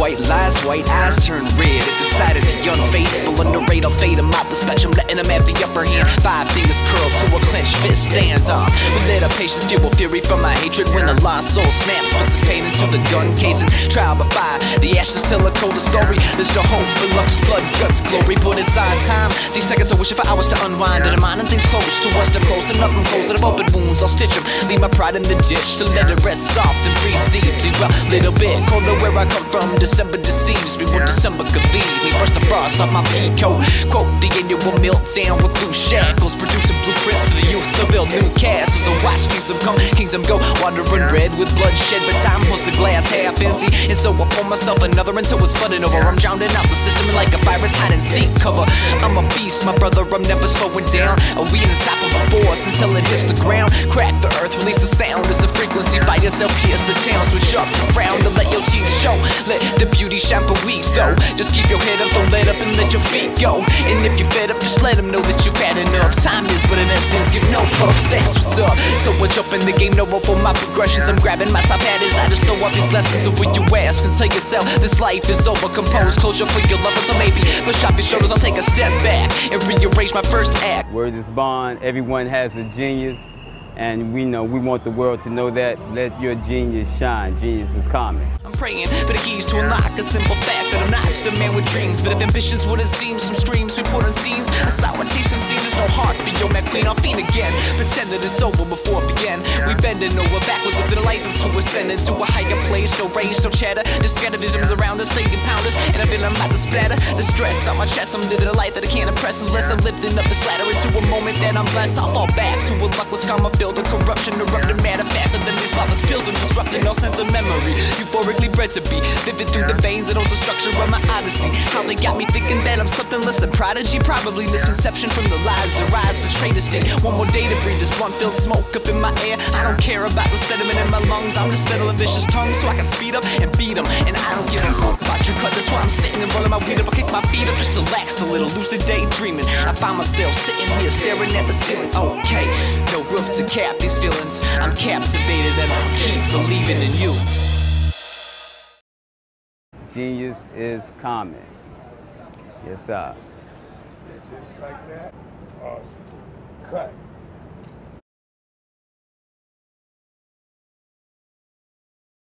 White lies, white eyes turn red at the sight of the unfaithful fade them out the spectrum, letting them have the upper hand. Five fingers curled to a clenched fist stands on. We let our patience fuel fury from my hatred when the lost soul snaps, puts his pain into the gun case and trial by fire. The ashes tell a colder story. There's no hope for lux, blood, guts, glory, but it's our time. These seconds are wishing for hours to unwind, and I'm minding things close to us. They're close and close to the open wounds. I'll stitch them, leave my pride in the dish to let it rest soft and breathe deeply. Well, little bit colder where I come from. December deceives me, what December could leave me. Brush the frost off my peak coat. Quote the annual meltdown with blue build new castles and watch kingdom come, kingdom go. Wandering red with bloodshed, but time holds the glass half empty. And so I pour myself another until it's flooding over. I'm drowning out the system like a virus hide and seek cover. I'm a beast, my brother, I'm never slowing down. Are we a force until it hits the ground? Crack the earth, release the sound. It's the frequency, fight yourself, pierce the town. Switch up frown to let your teeth show. Let the beauty shine for weeks, though. Just keep your head up, don't let up, and let your feet go. And if you're fed up, just let them know that you've had enough. Time no that's what's up. So I jump in the game, no for my progressions. I'm grabbing my top hat as I just throw up these lessons. And when you ask and tell yourself this life is over, compose closure for your lovers, or maybe push off your shoulders. I'll take a step back and rearrange my first act. Word is bond. Everyone has a genius, and we know we want the world to know that. Let your genius shine. Genius is common. I'm praying for the keys to unlock a simple fact that I'm not just a man with dreams. But if ambitions would it seem, some streams we put on scenes, a sour taste and there's no heart for your man clean. I'll again, pretend that it's over before it began. We bending over backwards up to the life to ascend into a higher place. No rage, no chatter, the scattervisms around us, Satan pound us, and I feel I'm about to splatter. The stress on my chest, I'm living a life that I can't impress unless I'm lifting up the slather into a moment that I'm blessed. I'll fall back to a luckless karma filled with corruption, erupting matter faster than these flawless pills and disrupting all sense of memory. Euphorically bred to be vivid through the veins that owns the structure of my odyssey. How they got me thinking that I'm something less than prodigy. Probably misconception from the lies that rise betray to see. One more day to breathe this blunt filled smoke up in my air. I don't care about the sediment in my lungs. I'm just settling vicious tongue so I can speed up and beat them. And I don't give a fuck about your cut. That's why I'm sitting and rolling my weed up. I my feet up just to relax a little, lucid daydreaming. I find myself sitting here staring at the ceiling. Okay, no roof to cap these feelings. I'm captivated and I'll keep believing in you. Genius is common. Yes, sir. Just like that. Awesome. Cut.